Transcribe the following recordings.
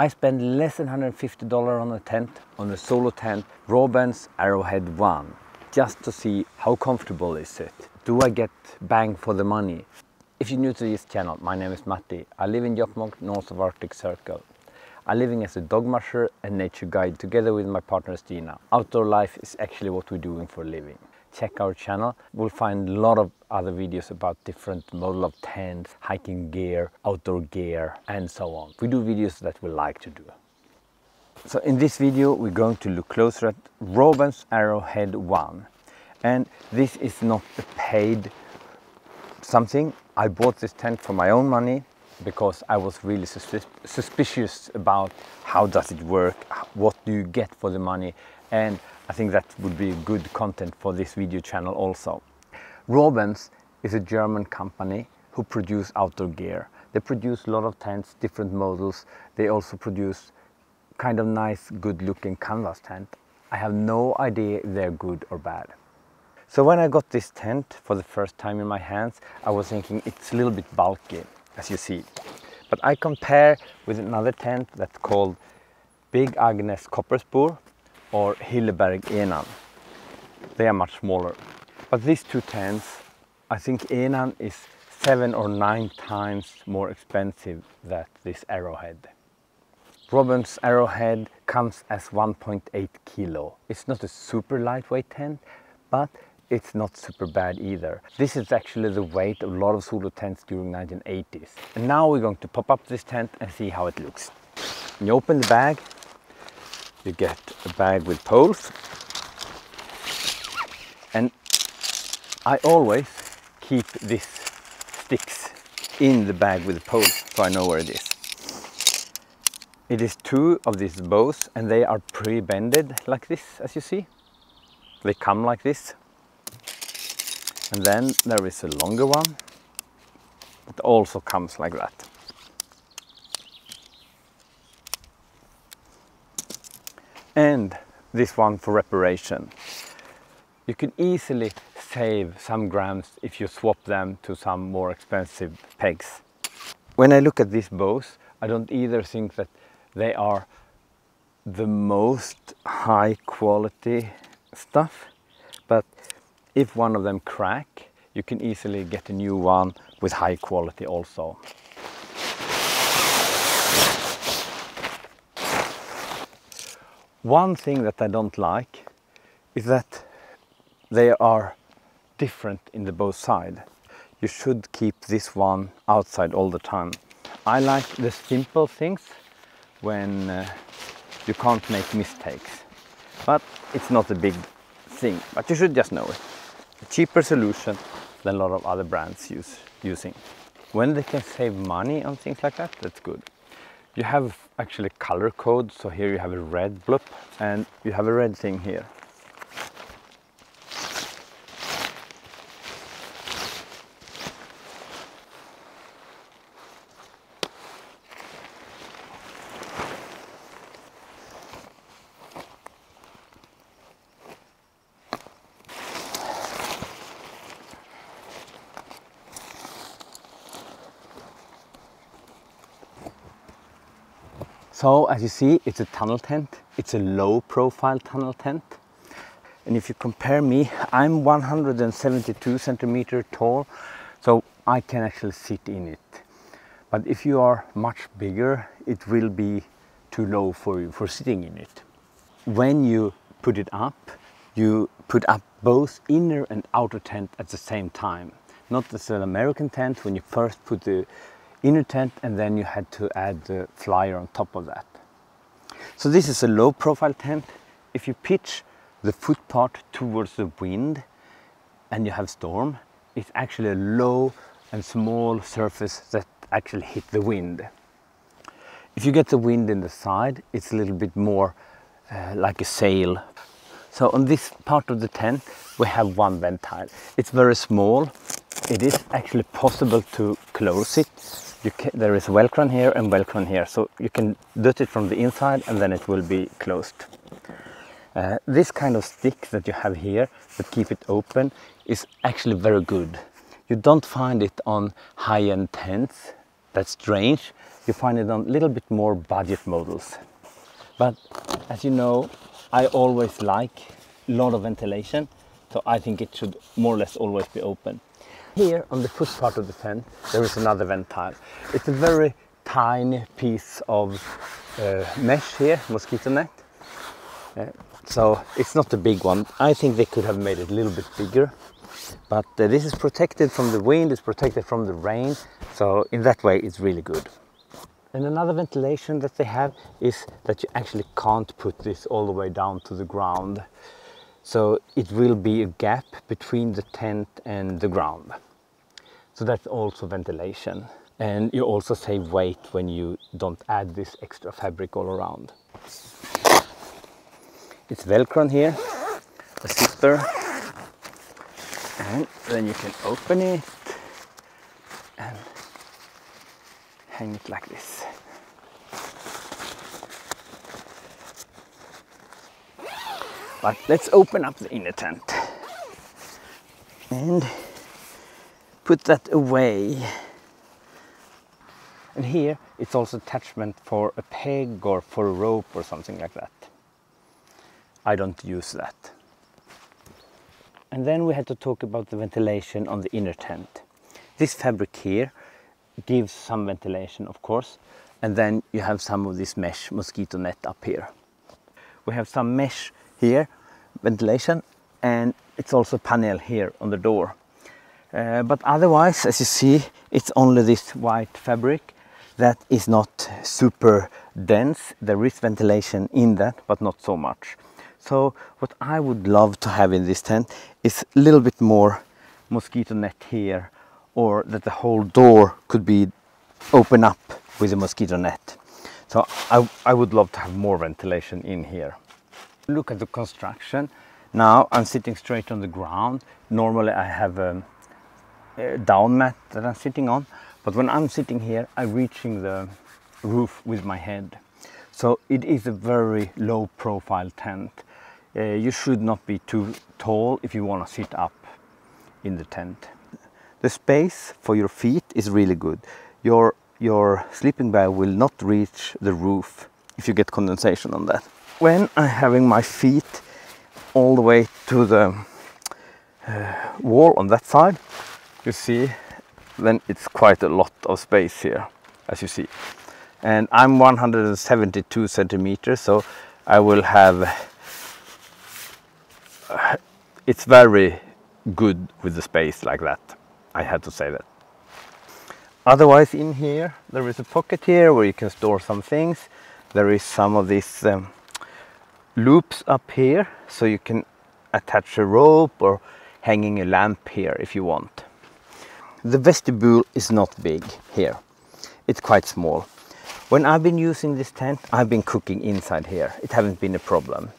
I spent less than $150 on a tent, on a solo tent, Robens Arrowhead 1, just to see how comfortable is it. Do I get bang for the money? If you're new to this channel, my name is Matti. I live in Jokkmokk, north of Arctic Circle. I'm living as a dog musher and nature guide together with my partner Stina. Outdoor life is actually what we're doing for a living. Check our channel. We'll find a lot of other videos about different model of tents, hiking gear, outdoor gear and so on. We do videos that we like to do. So in this video we're going to look closer at Robens Arrowhead 1 and this is not a paid something. I bought this tent for my own money because I was really suspicious about how does it work, what do you get for the money and I think that would be good content for this video channel also. Robens is a German company who produce outdoor gear. They produce a lot of tents, different models. They also produce kind of nice, good looking canvas tent. I have no idea they're good or bad. So when I got this tent for the first time in my hands, I was thinking it's a little bit bulky, as you see. But I compare with another tent that's called Big Agnes Copper Spur or Hilleberg Enan. They are much smaller. But these two tents, I think Enan is seven or nine times more expensive than this Arrowhead. Robens Arrowhead comes as 1.8 kilo. It's not a super lightweight tent, but it's not super bad either. This is actually the weight of a lot of solo tents during 1980s. And now we're going to pop up this tent and see how it looks. When you open the bag, you get a bag with poles. And I always keep these sticks in the bag with the poles so I know where it is. It is two of these bows and they are pre-bended like this as you see. They come like this and then there is a longer one that also comes like that. And this one for reparation. You can easily save some grams if you swap them to some more expensive pegs. When I look at these bows, I don't either think that they are the most high quality stuff, but if one of them crack, you can easily get a new one with high quality also. One thing that I don't like is that they are different in the both side. You should keep this one outside all the time. I like the simple things when uh, you can't make mistakes. But it's not a big thing, but you should just know it a cheaper solution than a lot of other brands use using. When they can save money on things like that, that's good. You have actually color code, so here you have a red bloop and you have a red thing here. So as you see, it's a tunnel tent. It's a low profile tunnel tent. And if you compare me, I'm 172 centimeter tall, so I can actually sit in it. But if you are much bigger, it will be too low for you for sitting in it. When you put it up, you put up both inner and outer tent at the same time. Not as an American tent when you first put the inner tent and then you had to add the flyer on top of that. So this is a low profile tent. If you pitch the foot part towards the wind and you have storm, it's actually a low and small surface that actually hit the wind. If you get the wind in the side, it's a little bit more uh, like a sail. So on this part of the tent, we have one ventile. It's very small. It is actually possible to close it can, there is Velcro here and Velcro here, so you can do it from the inside and then it will be closed. Uh, this kind of stick that you have here that keep it open is actually very good. You don't find it on high-end tents. That's strange. you find it on a little bit more budget models. But as you know, I always like a lot of ventilation, so I think it should more or less always be open. Here on the foot part of the tent, there is another ventile. It's a very tiny piece of uh, mesh here, mosquito net. Uh, so it's not a big one. I think they could have made it a little bit bigger. But uh, this is protected from the wind, it's protected from the rain. So in that way, it's really good. And another ventilation that they have is that you actually can't put this all the way down to the ground. So it will be a gap between the tent and the ground. So that's also ventilation. And you also save weight when you don't add this extra fabric all around. It's Velcro here, a zipper, and then you can open it and hang it like this. But let's open up the inner tent and put that away. And here it's also attachment for a peg or for a rope or something like that. I don't use that. And then we had to talk about the ventilation on the inner tent. This fabric here gives some ventilation, of course, and then you have some of this mesh mosquito net up here. We have some mesh here, ventilation, and it's also panel here on the door. Uh, but otherwise, as you see, it's only this white fabric that is not super dense. There is ventilation in that, but not so much. So what I would love to have in this tent is a little bit more mosquito net here or that the whole door could be open up with a mosquito net. So I, I would love to have more ventilation in here. Look at the construction. Now I'm sitting straight on the ground. Normally I have a, a down mat that I'm sitting on, but when I'm sitting here, I'm reaching the roof with my head. So it is a very low profile tent. Uh, you should not be too tall if you want to sit up in the tent. The space for your feet is really good. Your, your sleeping bag will not reach the roof if you get condensation on that. When I'm having my feet all the way to the uh, wall on that side, you see, then it's quite a lot of space here, as you see. And I'm 172 centimeters, so I will have, uh, it's very good with the space like that. I had to say that. Otherwise in here there is a pocket here where you can store some things. There is some of these um, loops up here so you can attach a rope or hanging a lamp here if you want. The vestibule is not big here. It's quite small. When I've been using this tent, I've been cooking inside here. It hasn't been a problem.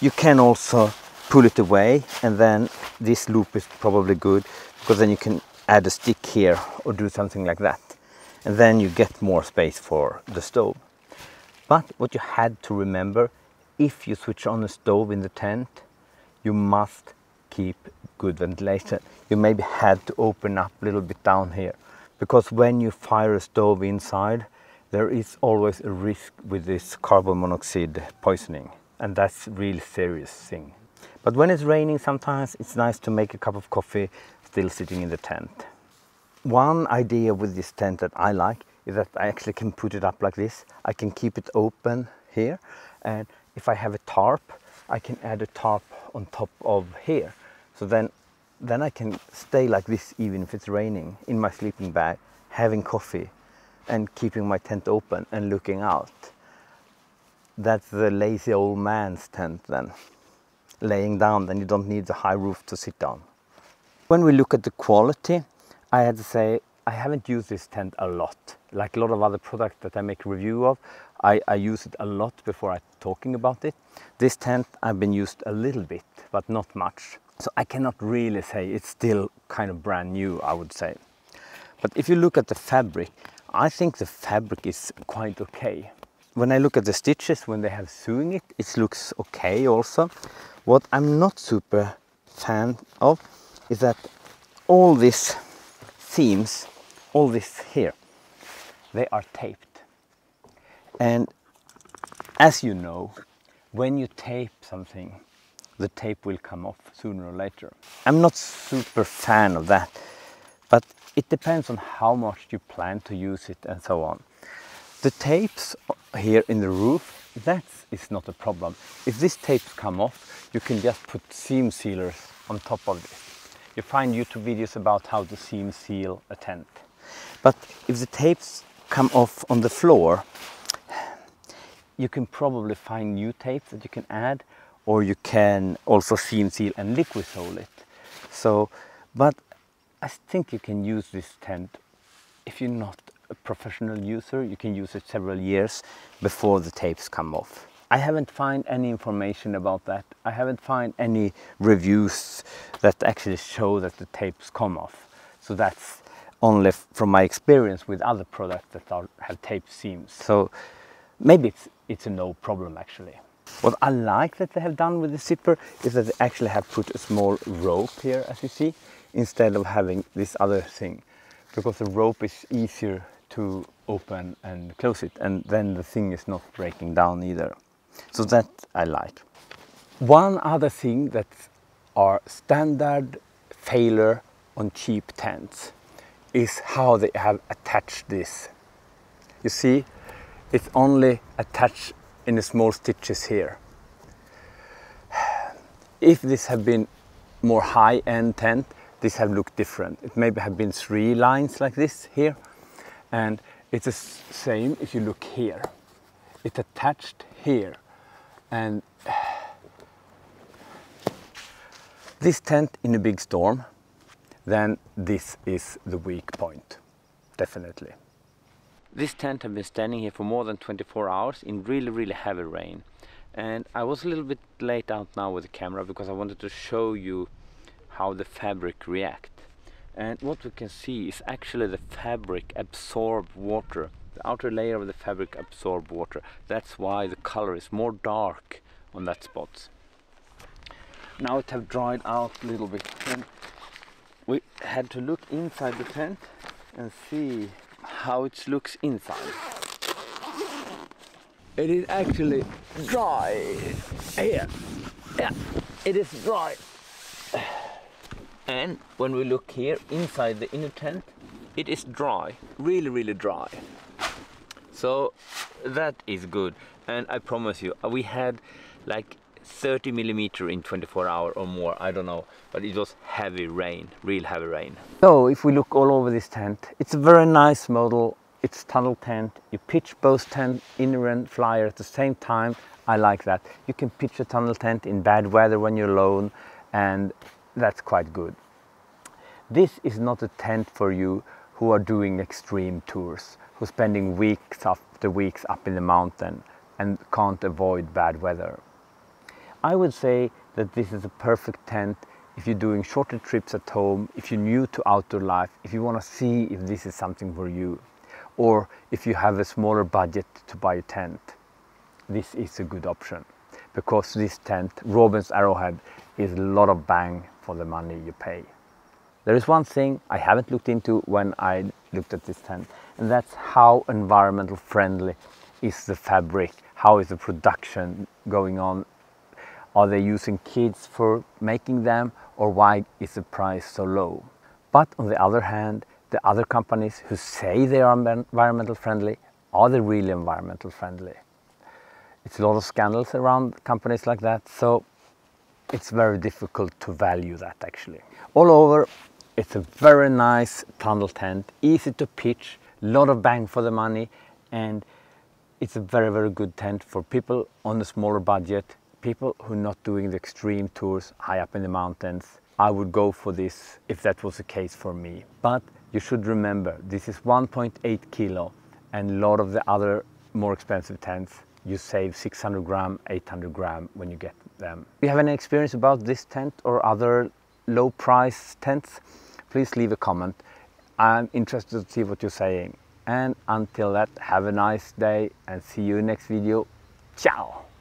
You can also pull it away and then this loop is probably good because then you can add a stick here or do something like that and then you get more space for the stove but what you had to remember if you switch on a stove in the tent you must keep good ventilation you maybe had to open up a little bit down here because when you fire a stove inside there is always a risk with this carbon monoxide poisoning and that's really serious thing but when it's raining sometimes it's nice to make a cup of coffee still sitting in the tent. One idea with this tent that I like is that I actually can put it up like this. I can keep it open here and if I have a tarp I can add a tarp on top of here. So then then I can stay like this even if it's raining in my sleeping bag having coffee and keeping my tent open and looking out. That's the lazy old man's tent then. Laying down then you don't need the high roof to sit down. When we look at the quality, I had to say I haven't used this tent a lot. Like a lot of other products that I make review of, I, I use it a lot before I talking about it. This tent I've been used a little bit, but not much. So I cannot really say it's still kind of brand new, I would say. But if you look at the fabric, I think the fabric is quite okay. When I look at the stitches, when they have sewing it, it looks okay also. What I'm not super fan of is that all these seams, all this here, they are taped. And as you know, when you tape something, the tape will come off sooner or later. I'm not super fan of that, but it depends on how much you plan to use it and so on. The tapes here in the roof, that is not a problem. If these tapes come off, you can just put seam sealers on top of this. You find YouTube videos about how to seam seal a tent. But if the tapes come off on the floor, you can probably find new tapes that you can add or you can also seam seal and liquid sole it. So, but I think you can use this tent if you're not a professional user, you can use it several years before the tapes come off. I haven't found any information about that. I haven't found any reviews that actually show that the tapes come off. So that's only from my experience with other products that are, have tape seams. So maybe it's, it's a no problem actually. What I like that they have done with the zipper is that they actually have put a small rope here as you see instead of having this other thing because the rope is easier to open and close it and then the thing is not breaking down either. So that I like. One other thing that are standard failure on cheap tents is how they have attached this. You see, it's only attached in the small stitches here. If this had been more high-end tent, this have looked different. It maybe have been three lines like this here, and it's the same if you look here. It's attached here, and this tent in a big storm, then this is the weak point, definitely. This tent has been standing here for more than 24 hours in really, really heavy rain. And I was a little bit late out now with the camera because I wanted to show you how the fabric react. And what we can see is actually the fabric absorb water. The outer layer of the fabric absorb water. That's why the color is more dark on that spot. Now it have dried out a little bit. And we had to look inside the tent and see how it looks inside. It is actually dry. Here. Yeah, it is dry. And when we look here inside the inner tent, it is dry, really, really dry. So that is good. And I promise you, we had like 30 millimeter in 24 hour or more i don't know but it was heavy rain real heavy rain. So if we look all over this tent it's a very nice model. It's tunnel tent. You pitch both tent inner and flyer at the same time. I like that. You can pitch a tunnel tent in bad weather when you're alone and that's quite good. This is not a tent for you who are doing extreme tours who are spending weeks after weeks up in the mountain and can't avoid bad weather I would say that this is a perfect tent if you're doing shorter trips at home, if you're new to outdoor life, if you want to see if this is something for you, or if you have a smaller budget to buy a tent, this is a good option because this tent, Robens Arrowhead, is a lot of bang for the money you pay. There is one thing I haven't looked into when I looked at this tent, and that's how environmental friendly is the fabric, how is the production going on are they using kids for making them or why is the price so low? But on the other hand, the other companies who say they are environmental friendly, are they really environmental friendly? It's a lot of scandals around companies like that, so it's very difficult to value that actually. All over, it's a very nice tunnel tent, easy to pitch, lot of bang for the money, and it's a very, very good tent for people on a smaller budget people who are not doing the extreme tours high up in the mountains, I would go for this if that was the case for me. But you should remember, this is 1.8 kilo and a lot of the other more expensive tents, you save 600 gram, 800 gram when you get them. If you have any experience about this tent or other low price tents, please leave a comment. I'm interested to see what you're saying. And until that, have a nice day and see you next video. Ciao!